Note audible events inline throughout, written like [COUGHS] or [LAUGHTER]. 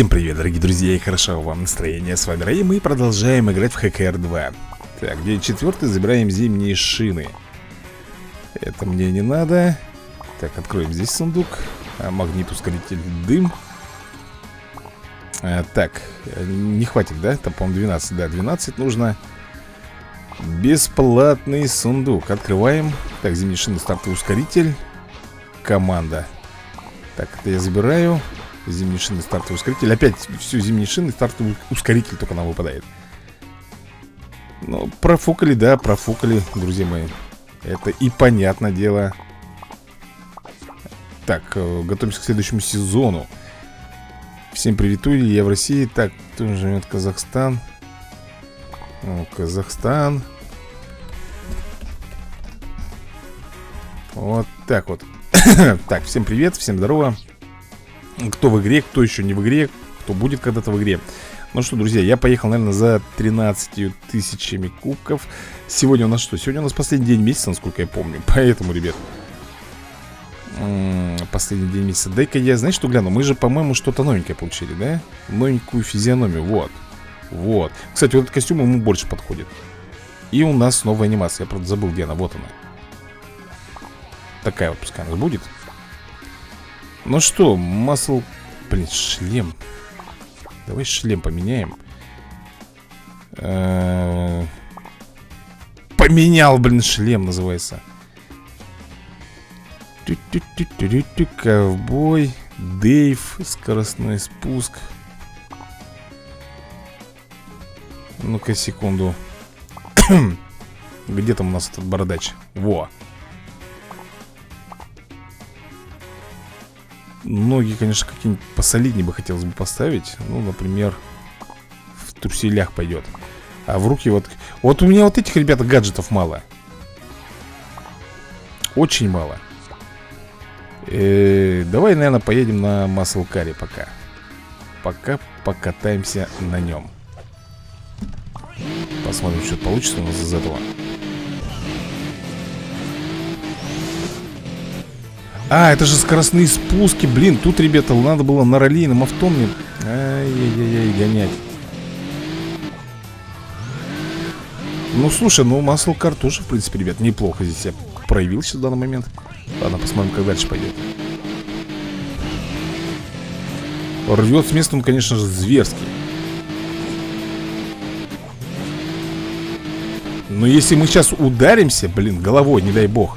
Всем привет, дорогие друзья, и хорошо вам настроение. С вами Рэй, мы продолжаем играть в ХКР 2 Так, где четвертый, забираем зимние шины. Это мне не надо. Так, откроем здесь сундук. А, Магнит, ускоритель, дым. А, Так, не хватит, да? Там, по-моему, 12, да, 12 нужно. Бесплатный сундук. Открываем. Так, зимние шины, стартовый ускоритель. Команда. Так, это я забираю Зимние шины, стартовый ускоритель. Опять все зимние шины, стартовый ускоритель только нам выпадает. Ну, профукали, да, профукали, друзья мои. Это и понятное дело. Так, э, готовимся к следующему сезону. Всем приветули, я в России. Так, тут живет Казахстан. О, Казахстан. Вот так вот. [COUGHS] Так, всем привет, всем здорово кто в игре, кто еще не в игре Кто будет когда-то в игре. Ну что, друзья, я поехал, наверное, за 13 тысячами кубков. Сегодня у нас что? Сегодня у нас последний день месяца, насколько я помню. [LAUGHS] Поэтому, ребят Последний день месяца. Дай-ка я, знаешь, что гляну? Мы же, по-моему, что-то новенькое получили, да? Новенькую физиономию, вот. Вот. Кстати, вот этот костюм ему больше подходит. И у нас новая анимация. Я, правда, забыл, где она, вот она. Такая вот пускай она будет ну что, масл... Блин, шлем. Давай шлем поменяем. Э, Поменял, блин, шлем называется. Ковбой Дейв Скоростной спуск. Ну-ка, секунду. [COUGHS] Где там у нас этот бородач? Во Ноги, конечно, какие-нибудь посолиднее бы хотелось бы поставить. Ну, например, в труселях пойдет. А в руки вот... Вот у меня вот этих, ребята, гаджетов мало. Очень мало. Э -э Давай, наверное, поедем на маслкаре пока. Пока покатаемся на нем. Посмотрим, что получится у нас из этого А, это же скоростные спуски, блин Тут, ребята, надо было на раллийном авто мне Ай-яй-яй, гонять. Ну, слушай, ну, Маслкар тоже, в принципе, ребят, неплохо здесь я проявился в данный момент. Ладно, посмотрим, как дальше пойдет. Рвет с места он, конечно же, зверский. Но если мы сейчас ударимся, блин, головой, не дай бог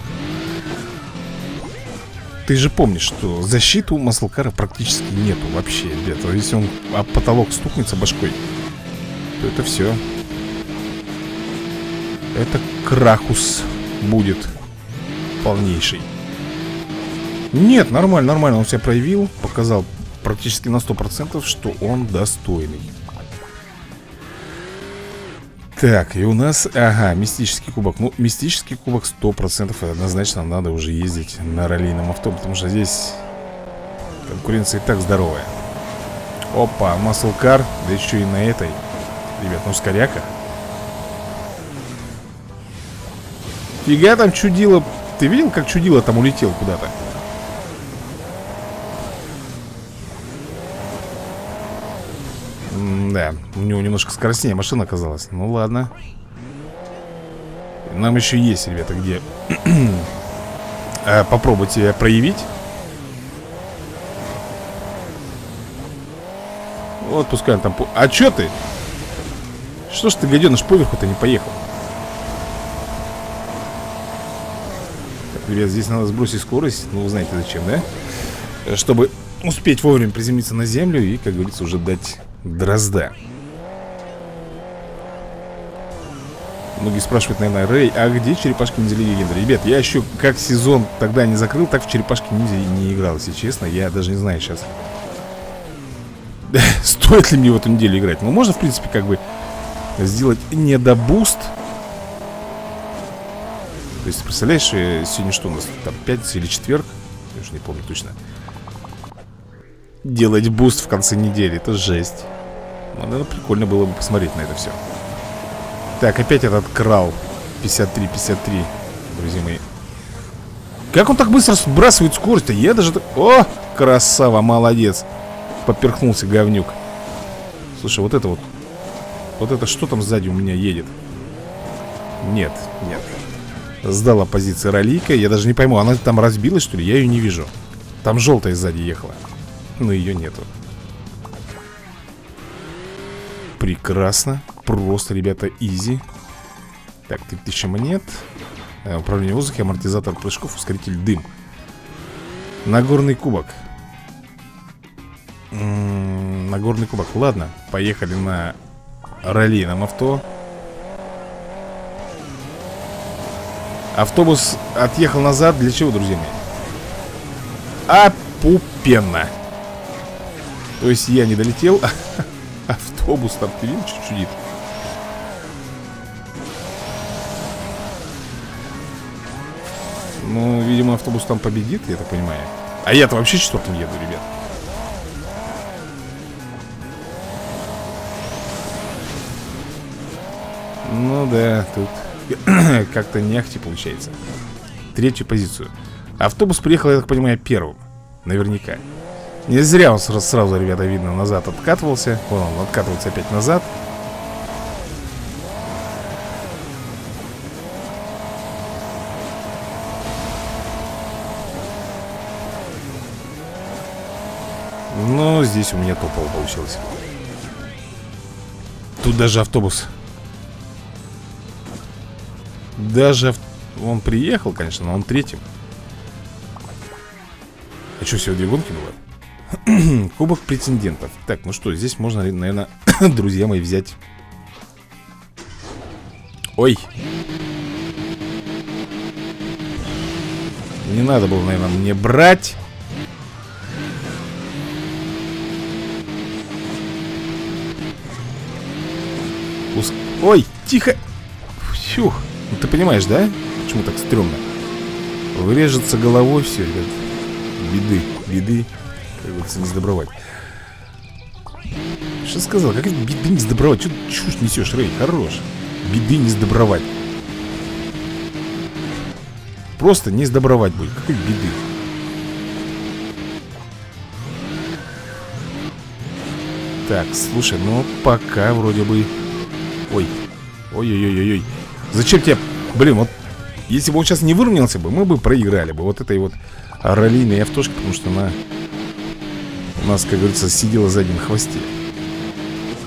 ты же помнишь, что защиты у Маслкара практически нету вообще, ребята. Если он об потолок стукнется башкой, то это все. Это крахус будет полнейший. Нет, нормально, нормально. Он себя проявил, показал практически на 100%, что он достойный. Так, и у нас, ага, мистический кубок. Ну, мистический кубок 100% однозначно надо уже ездить на раллийном авто Потому что здесь конкуренция и так здоровая. Опа, маслкар, да еще и на этой. Ребят, ну скоряка. Фига там чудило. Ты видел, как чудило там улетел куда-то? Да, у него немножко скоростнее машина оказалась Ну ладно Нам еще есть, ребята, где а, Попробовать себя проявить Вот пускай он там... А чё ты? Что ж ты, гаденыш, поверху-то не поехал? Так, ребят, здесь надо сбросить скорость Ну, вы знаете зачем, да? Чтобы успеть вовремя приземлиться на землю И, как говорится, уже дать Дрозда Многие спрашивают, наверное, Рэй, а где черепашки ниндзя легенды? Ребят, я еще как сезон тогда не закрыл, так в черепашки ниндзя не играл, если честно. Я даже не знаю сейчас. [LAUGHS] Стоит ли мне в эту неделю играть? Ну, можно, в принципе, как бы сделать недобуст. То есть, представляешь, э, сегодня что у нас? Там пятница или четверг? Я уже не помню точно. Делать буст в конце недели, это жесть. Ну, наверное, прикольно было бы посмотреть на это все Так, опять этот крал. 53-53, друзья мои. Как он так быстро сбрасывает скорость-то? Я даже... О, красава, молодец. Поперхнулся говнюк. Слушай, вот это вот. Вот это что там сзади у меня едет? Нет, нет. Сдала позиции ролика Я даже не пойму, она там разбилась что ли? Я ее не вижу. Там желтая сзади ехала. Но ее нету. Прекрасно Просто, ребята, изи. Так, 3000 монет. Э, Управление воздуха, амортизатор прыжков, ускоритель дым. Нагорный кубок. М -м, Нагорный кубок. Ладно, поехали на раллийном авто. Автобус отъехал назад. Для чего, друзья мои? Опупенно. То есть я не долетел [LAUGHS] Автобус там, ты видишь, что Ну, видимо, автобус там победит, я так понимаю. А я-то вообще четвертым еду, ребят. Ну да, тут [CLEARS THROAT] как-то не ахти получается. Третью позицию. Автобус приехал, я так понимаю, первым. Наверняка. Не зря он сразу, сразу, ребята, видно, назад откатывался. Вон он откатывается опять назад Но здесь у меня топово получилось. Тут даже автобус. Даже он приехал, конечно, но он третьим А что, всего две гонки было? [CLEARS THROAT] Кубок претендентов. Так, ну что, здесь можно, наверное, [CLEARS THROAT] друзья мои, взять. Ой! Не надо было, наверное, мне брать Ой, тихо Фух, ну ты понимаешь, да? Почему так стрёмно? Вырежется головой все, ребят Беды, беды Как говорится, не сдобровать Что сказал? Как это беды не сдобровать? Что ты чушь несешь, Рэй? Хорош Беды не сдобровать Просто не сдобровать будет Какой беды? Так, слушай, ну пока вроде бы Ой. Ой-ой-ой-ой. Зачем тебе... Блин, вот... Если бы он сейчас не выровнялся бы, мы бы проиграли бы. Вот этой вот раллийной автошкой, потому что она... У нас, как говорится, сидела сзади на хвосте.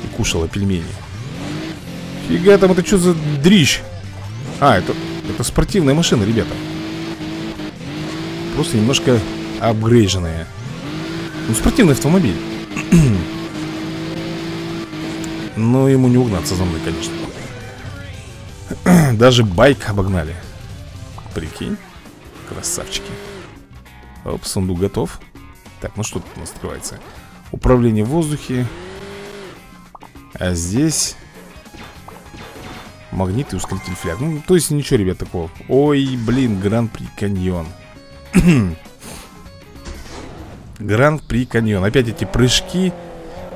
И кушала пельмени. Фига там, это что за дрищ? А, это, это спортивная машина, ребята. Просто немножко апгрейженная. Ну, спортивный автомобиль. [CLEARS THROAT] Но ему не угнаться за мной, конечно. [CLEARS THROAT] Даже байк обогнали. Прикинь Красавчики. Оп, сундук готов. Так, ну что тут у нас открывается? Управление в воздухе. А здесь Магнит и ускоритель фляг. Ну, то есть ничего, ребят, такого. Ой, блин, Гран-при Каньон. [CLEARS THROAT] Гран-при Каньон. Опять эти прыжки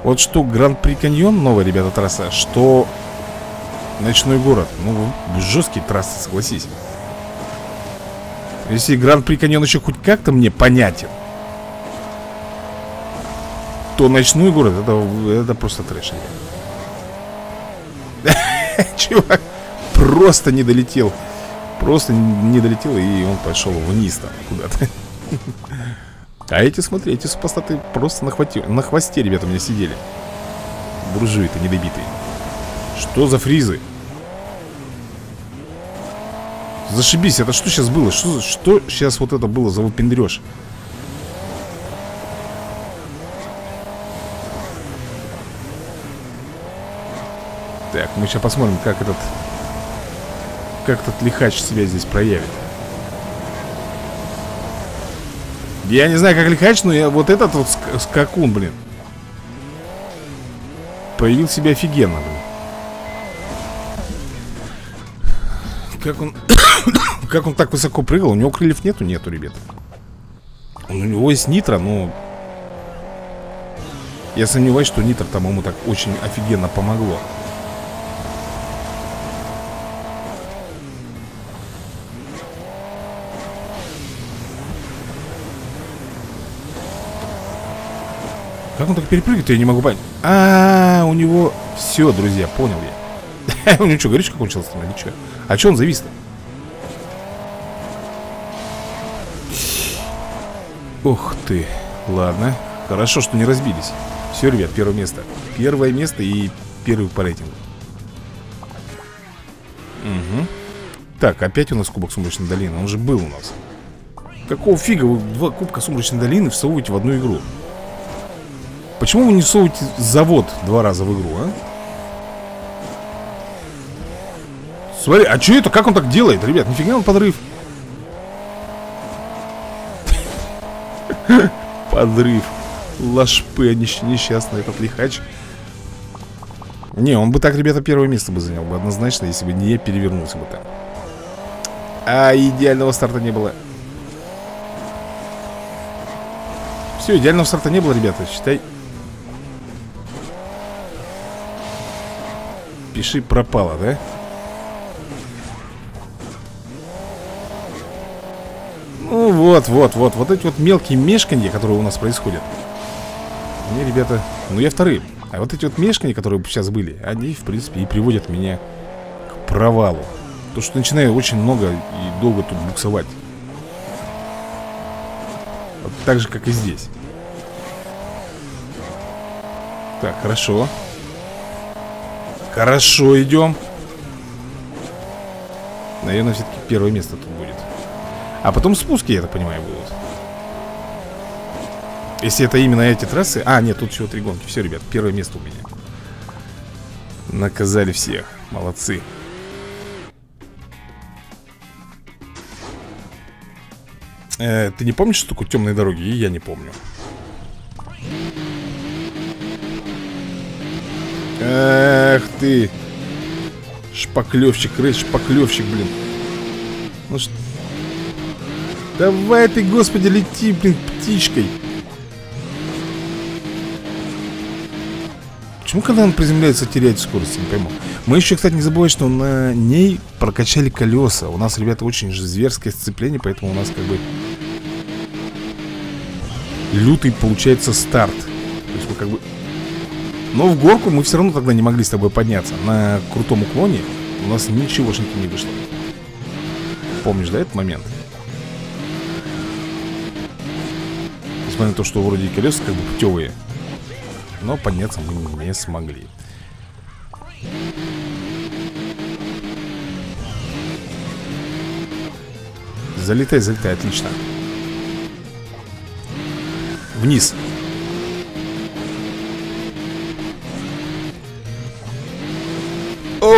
вот что Гран-при Каньон, новая, ребята, трасса Что ночной город? Ну, жесткие трассы, согласись Если Гран-при Каньон еще хоть как-то мне понятен То ночной город, это, это просто трэш [LAUGHS] Чувак просто не долетел Просто не долетел, и он пошел вниз там куда-то [LAUGHS] а эти, смотри, эти супостаты просто на, хвате, на хвосте, ребята, у меня сидели Буржуи-то недобитые Что за фризы? Зашибись, это что сейчас было? Что, что сейчас вот это было за выпендреж? Так, мы сейчас посмотрим, как этот Как этот лихач себя здесь проявит Я не знаю, как лихач, но я, вот этот вот скакун, блин Проявил себя офигенно, блин Как он... [COUGHS] как он так высоко прыгал? У него крыльев нету? Нету, ребят У него есть нитро, но... Я сомневаюсь, что нитро там ему так очень офигенно помогло Как он так перепрыгивает, я не могу понять. А, -а, -а у него... Все, друзья, понял я. [LAUGHS] У него что, горючка кончилась что? А что он завис-то? Ух ты. Ладно. Хорошо, что не разбились. Все, ребят, первое место. Первое место и первый по рейтингу. Угу. Так, опять у нас кубок Сумрачной долины. Он же был у нас. Какого фига вы два кубка Сумрачной долины всовываете в одну игру? Почему вы не всовываете завод два раза в игру, а? Смотри, а что это? Как он так делает, ребят? Нифига он подрыв. [LAUGHS] Подрыв. Лашпы, несчастный этот лихач. Не, он бы так, ребята, первое место бы занял бы однозначно, если бы не перевернулся бы там. А идеального старта не было. Все, идеального старта не было, ребята. Считай. Пиши пропало, да? Ну вот, вот, вот, вот эти вот мелкие мешканья, которые у нас происходят. Мне, ребята, ну я вторым А вот эти вот мешканья, которые сейчас были Они, в принципе, и приводят меня к провалу. То, что начинаю очень много и долго тут буксовать. Вот Так же, как и здесь. Так, хорошо Хорошо, идем. Наверное, все-таки первое место тут будет. А потом спуски, я так понимаю, будут. Если это именно эти трассы. А, нет, тут всего три гонки. Все, ребят, первое место у меня. Наказали всех. Молодцы. Э, Ты не помнишь, такое темные дороги? И я не помню Эх ты! Шпаклевщик, рейс, шпаклевщик, блин. Ну что? Давай ты, господи, лети, блин, птичкой. Почему, когда он приземляется, теряет скорость, не пойму. Мы еще, кстати, не забываем, что на ней прокачали колеса. У нас, ребята, очень же зверское сцепление Поэтому у нас как бы Лютый, получается, старт. То есть мы как бы Но в горку мы все равно тогда не могли с тобой подняться. На крутом уклоне у нас ничегошеньки не вышло. Помнишь, да, этот момент? Несмотря на то, что вроде колеса как бы путевые Но подняться мы не смогли. Залетай, залетай, отлично. Вниз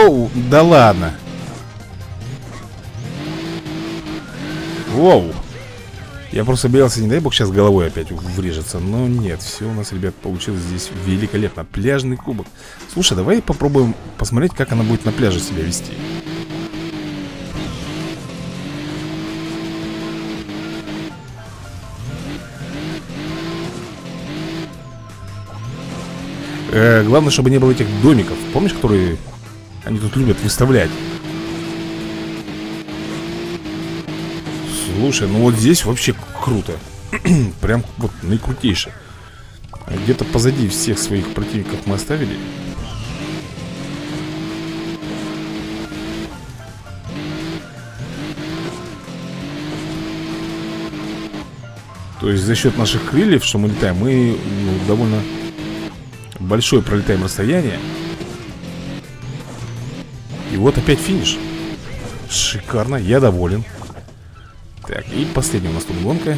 Оу, да ладно. Воу. Я просто боялся, не дай бог, сейчас головой опять врежется. Но нет, все у нас, ребят, получилось здесь великолепно. Пляжный кубок. Слушай, давай попробуем посмотреть, как она будет на пляже себя вести. Э, Главное, чтобы не было этих домиков. Помнишь, которые они тут любят выставлять. Слушай, ну вот здесь вообще круто. [CLEARS THROAT] Прям вот наикрутейше Где-то позади всех своих противников мы оставили. То есть за счет наших крыльев, что мы летаем Мы ну, довольно большое пролетаем расстояние И вот опять финиш. Шикарно, я доволен. Так, и последняя у нас тут гонка.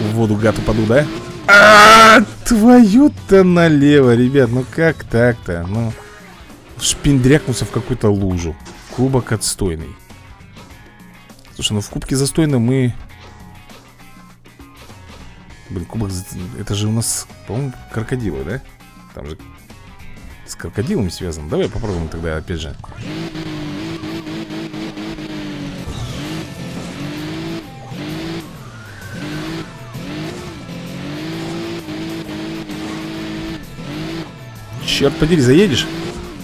В воду гад упаду, да? А, твою-то налево, ребят, ну как так-то? Ну, шпиндрякнулся в какую-то лужу. Кубок отстойный. Слушай, ну в кубке застойно мы... Блин, кубок... Это же у нас, по-моему, крокодилы, да? Там же с крокодилом связан Давай попробуем тогда опять же Черт подери, заедешь?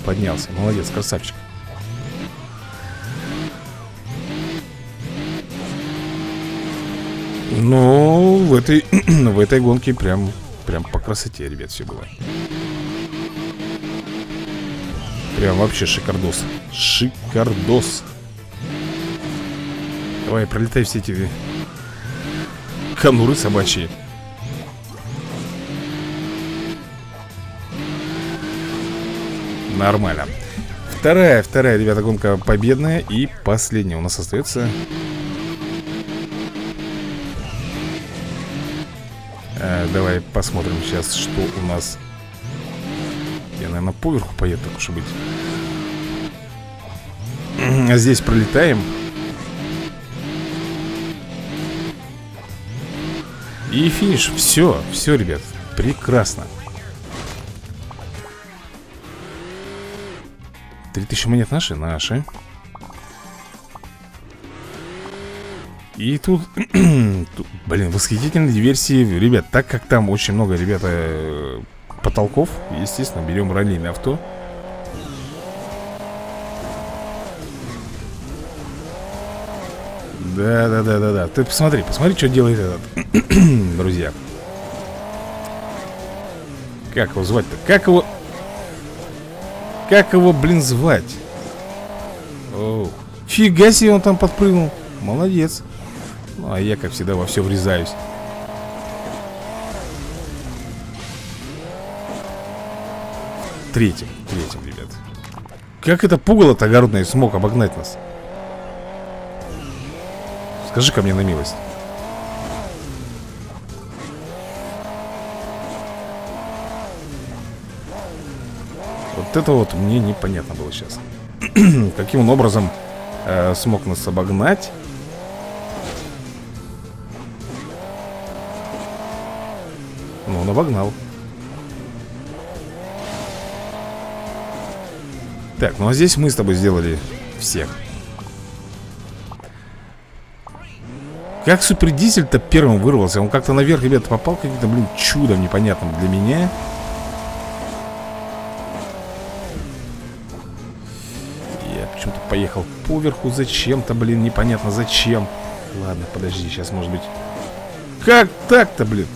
Поднялся, молодец, красавчик Ну, в этой, [CLEARS THROAT] в этой гонке прям, прям по красоте, ребят, все было. Прям вообще шикардос. Шикардос. Давай, пролетай все эти конуры собачьи. Нормально. Вторая, вторая, ребята, гонка победная. И последняя у нас остается а, Давай посмотрим сейчас, что у нас. Я, наверное, поверху поеду, так уж и быть. А Здесь пролетаем. И финиш, все, все, ребят Прекрасно. 3000 монет наши? Наши И [CLEARS THROAT] тут, блин, восхитительные диверсии Ребят, так как там очень много, ребята, потолков Естественно, берем раллийное авто. Да, да, да, да, да Ты посмотри, посмотри, что делает этот [CLEARS THROAT] Друзья. Как его звать-то? Как его... Как его, блин, звать? О, фига себе он там подпрыгнул. Молодец А я, как всегда, во все врезаюсь. Третьим, третьим, ребят. Как это пугало-то огородное смог обогнать нас? скажи ко мне на милость. Вот это вот мне непонятно было сейчас. [CLEARS THROAT] Каким он образом э, смог нас обогнать Ну, он обогнал. Так, ну а здесь мы с тобой сделали всех. Как супердизель-то первым вырвался? Он как-то наверх, ребята, попал каким-то, блин, чудом непонятным для меня. Почему-то поехал поверху зачем-то, блин, непонятно зачем. Ладно, подожди, сейчас может быть. Как так-то, блин?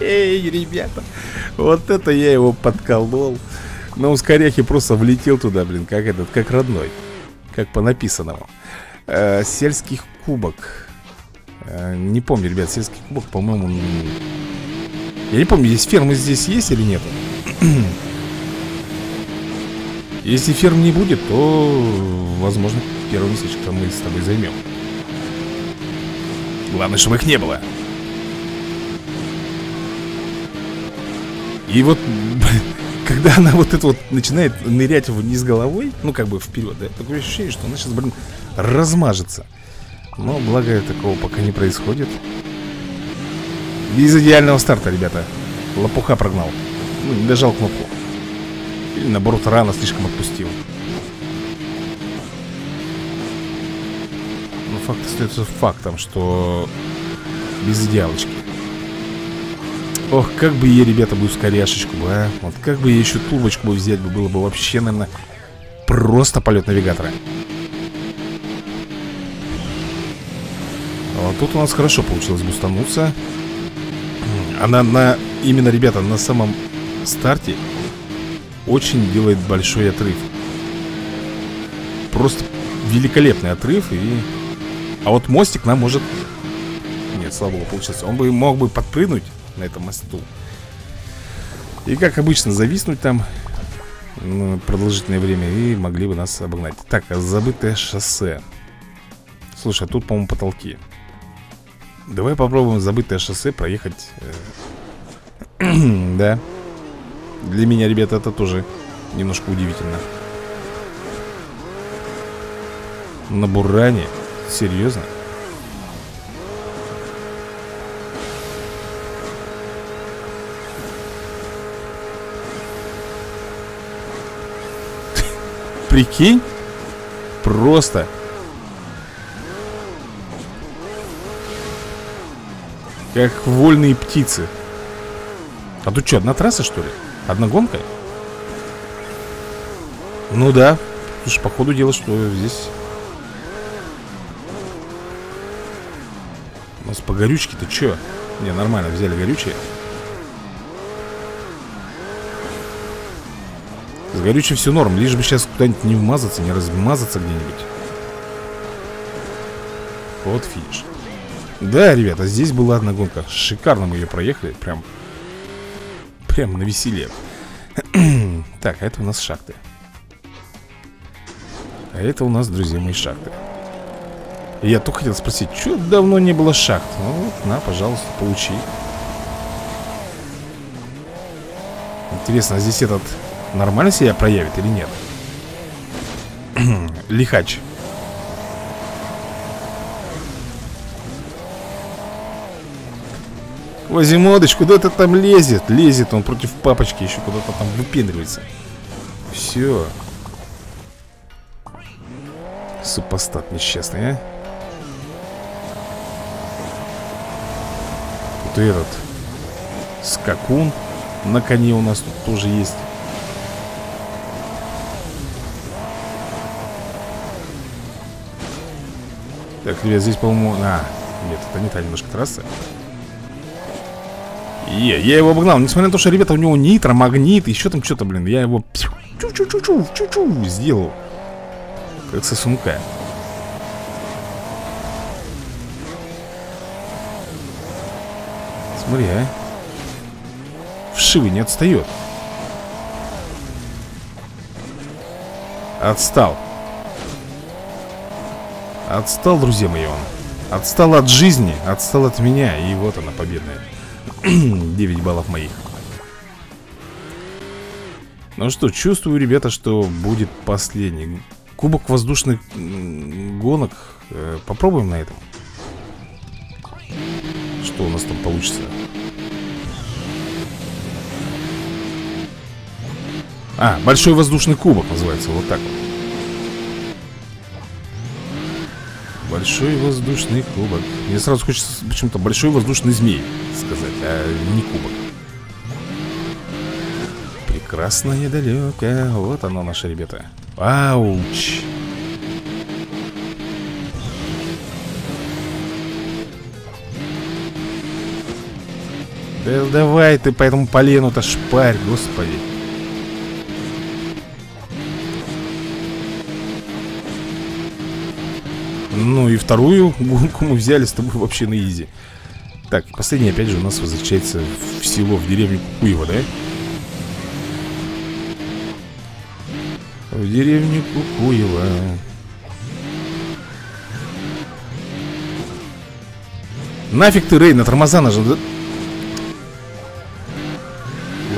Эй, ребята Вот это я его подколол. На ускоряхе просто влетел туда, блин Как этот, как родной Как по написанному. Э, Сельский кубок. Э, Не помню, ребят, сельский кубок, по-моему я не помню, здесь фермы здесь есть или нет? [CLEARS THROAT] Если ферм не будет, то, возможно, первый местечко мы с тобой займем. Главное, чтобы их не было И вот, [LAUGHS] когда она вот это вот начинает нырять вниз головой Ну, как бы вперед, да Такое ощущение, что она сейчас, блин, размажется. Но, благо, такого пока не происходит. Без идеального старта, ребята. Лопуха прогнал. Ну, не дожал кнопку. Или наоборот, рано слишком отпустил. Но факт остается фактом, что Без идеалочки Ох, как бы ей, ребята, бы ускоряшечку бы, а Вот как бы ей еще турбочку бы взять бы Было бы вообще, наверное, просто полет навигатора Вот тут у нас хорошо получилось бустануться она на, именно, ребята, на самом старте очень делает большой отрыв. Просто великолепный отрыв и... А вот мостик нам может... Нет, слабо получился. Он бы мог бы подпрыгнуть на этом мосту. И как обычно зависнуть там продолжительное время и могли бы нас обогнать. Так, забытое шоссе. Слушай, а тут, по-моему, потолки. Давай попробуем забытое шоссе проехать э... [CLEARS THROAT] Да Для меня, ребята, это тоже немножко удивительно На Буране? Серьезно? Прикинь? Просто Как вольные птицы А тут что, одна трасса что ли? Одна гонка? Ну да, Слушай, по ходу что здесь... У нас по горючке-то чё? Не, нормально, взяли горючее. С горючим все норм, лишь бы сейчас куда-нибудь не вмазаться, не размазаться где-нибудь. Вот финиш. Да, ребята, здесь была одна гонка. Шикарно мы ее проехали. Прям, прям на веселье. [CLEARS THROAT] так, а это у нас шахты. А это у нас, друзья мои, шахты. Я только хотел спросить, что давно не было шахт? Ну вот, на, пожалуйста, получи. Интересно, а здесь этот нормально себя проявит или нет? [CLEARS THROAT] Лихач. Квазимодыч, куда ты там лезет? Лезет он против папочки, еще куда-то там выпендривается. Все. Супостат несчастный, а? Вот этот скакун на коне у нас тут тоже есть. Так, ребят, здесь, по-моему... А, нет, это не та немножко трасса. Е, я его обогнал. Несмотря на то, что, ребята, у него нитро, магнит, еще там что-то, блин. Я его чу-чу-чу-чу, чу-чу сделал. Как сосунка. Смотри, а. Вшивый не отстает. Отстал. Отстал, друзья мои, он. Отстал от жизни, отстал от меня. И вот она, победная. [CLEARS THROAT] 9 баллов моих. Ну что, чувствую, ребята, что будет последний. Кубок воздушных гонок. Э, попробуем на этом. Что у нас там получится? А, большой воздушный кубок называется, вот так вот. Большой воздушный кубок. Мне сразу хочется почему-то большой воздушный змей сказать, а не кубок. Прекрасное далекое. Вот оно, наши ребята. Ауч. Да давай ты по этому полену-то шпарь, господи. Ну и вторую гонку мы взяли с тобой вообще на изи Так, последний опять же у нас возвращается в село, в деревню Кукуево, да? В деревню Кукуево Нафиг ты, Рей, на тормоза нажал, да?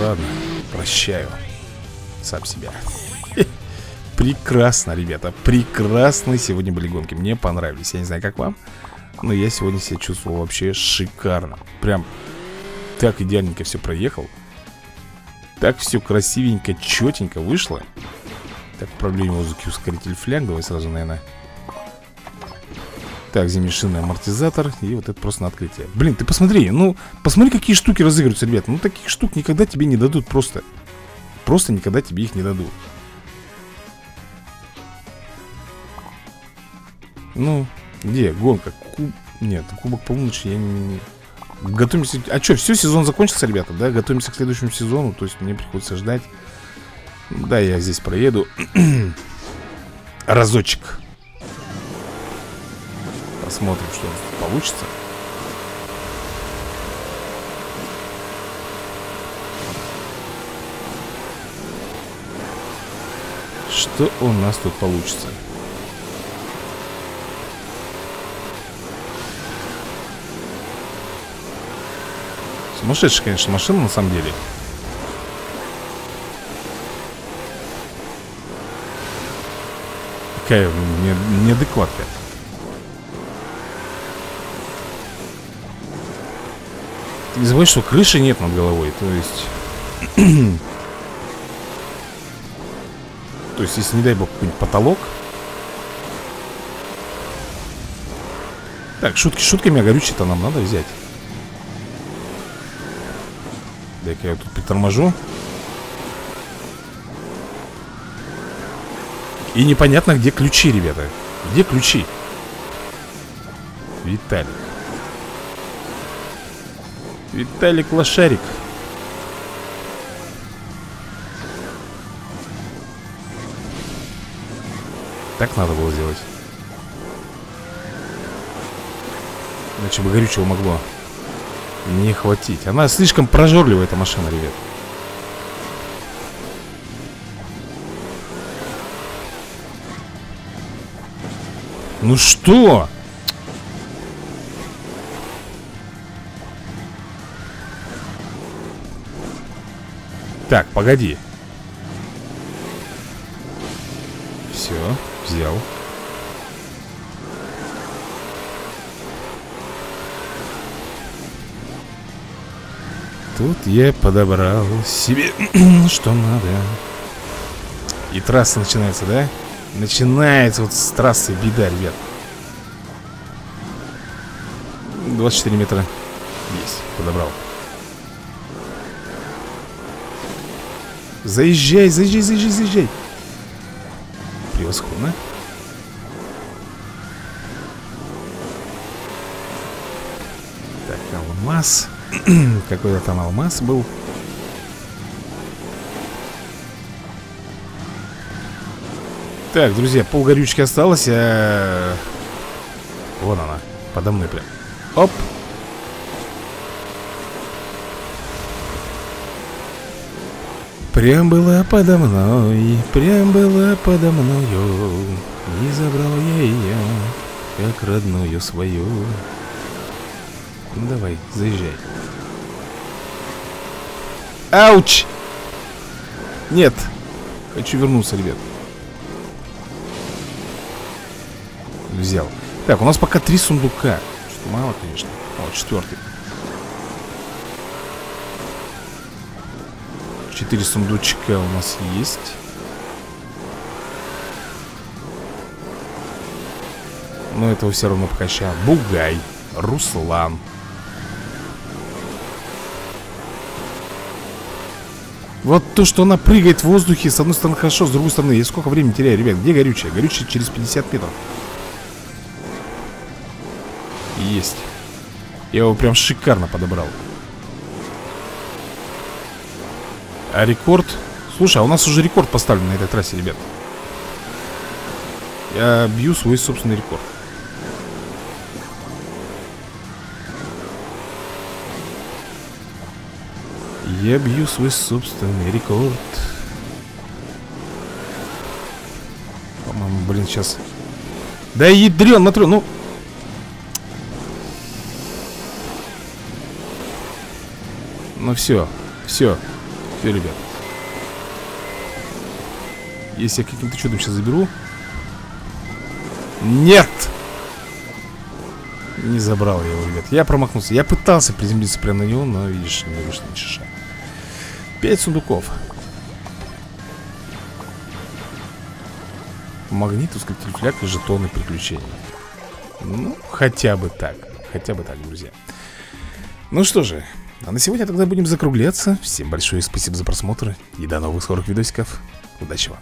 Ладно, прощаю Сам себя Прекрасно, ребята, прекрасные сегодня были гонки. Мне понравились, я не знаю, как вам Но я сегодня себя чувствовал вообще шикарно. Прям так идеальненько все проехал. Так все красивенько, четенько вышло. Так, управление музыки, ускоритель фляг Давай сразу, наверное. Так, зимнешинный амортизатор И вот это просто на открытие. Блин, ты посмотри, ну, посмотри, какие штуки разыгрываются, ребята. Ну, таких штук никогда тебе не дадут просто. Просто никогда тебе их не дадут Ну, где? Гонка. Куб... Нет, Кубок полуночи я не... Готовимся... А что, все, сезон закончился, ребята, да? Готовимся к следующему сезону, то есть мне приходится ждать. Да, я здесь проеду. [CLEARS THROAT] Разочек. Посмотрим, что получится. Что у нас тут получится? Сумасшедшая, конечно, машина на самом деле. Такая не, неадекватная. Не забывай, что крыши нет над головой То есть. [CLEARS THROAT] То есть, если, не дай бог, какой-нибудь потолок. Так, шутки шутками, а горючее-то нам надо взять Я тут приторможу. И непонятно, где ключи, ребята. Где ключи? Виталик. Виталик Лошарик. Так надо было сделать. Иначе бы горючего могло не хватить. Она слишком прожорливая, эта машина, ребят. Ну что? Так, погоди. Все, взял Тут я подобрал себе [CLEARS THROAT] что надо. И трасса начинается, да? Начинается вот с трассы беда, ребят 24 метра. Есть, подобрал. Заезжай, заезжай, заезжай, заезжай. Превосходно. Так, алмаз [CLEARS THROAT] Какой-то там алмаз был? Так, друзья, пол горючки осталось а... Вон она, подо мной прям. Оп. Прям была подо мной, прям была подо мною Не забрал я ее, как родную свою. Ну давай, заезжай Ауч! Нет, хочу вернуться, ребят. Взял. Так, у нас пока три сундука. Что мало, конечно. О, четвертый. Четыре сундучка у нас есть. Но этого все равно пока сейчас Бугай. Руслан Вот то, что она прыгает в воздухе С одной стороны хорошо, с другой стороны Я сколько времени теряю, ребят, где горючее? Горючее через 50 метров. Есть. Я его прям шикарно подобрал. А рекорд? Слушай, а у нас уже рекорд поставлен на этой трассе, ребят. Я бью свой собственный рекорд Я бью свой собственный рекорд. По-моему, блин, сейчас Да ядрен, натрен, ну. Ну все, все все, ребят. Если я каким-то чудом сейчас заберу. Нет! Не забрал я его, ребят. Я промахнулся. Я пытался приземлиться прямо на него Но, видишь, не вышло ни шиша Пять сундуков Магнит, ускоритель фляг и жетоны приключений Ну, хотя бы так Хотя бы так, друзья Ну что же, а на сегодня тогда будем закругляться. Всем большое спасибо за просмотр и до новых скорых видосиков. Удачи вам!